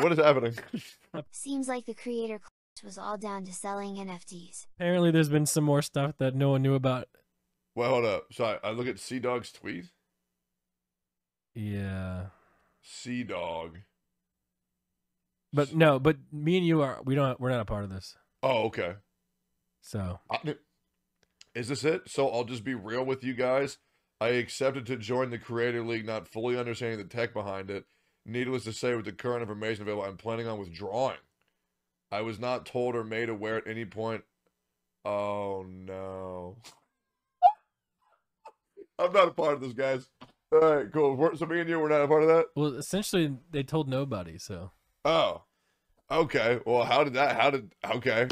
What is happening? Seems like the creator class was all down to selling NFTs. Apparently, there's been some more stuff that no one knew about. Well, hold up. Sorry, I look at CDawg's tweet. Yeah, CDawg. but no, but me and you are we don't we're not a part of this. Oh, okay. So I, is this it? So I'll just be real with you guys. I accepted to join the Creator League, not fully understanding the tech behind it. Needless to say, with the current information available, I'm planning on withdrawing. I was not told or made aware at any point. Oh no. I'm not a part of this, guys. All right, cool. So me and you, we're not a part of that. well, essentially they told nobody. So Oh, okay. Well, how did that? How did? Okay.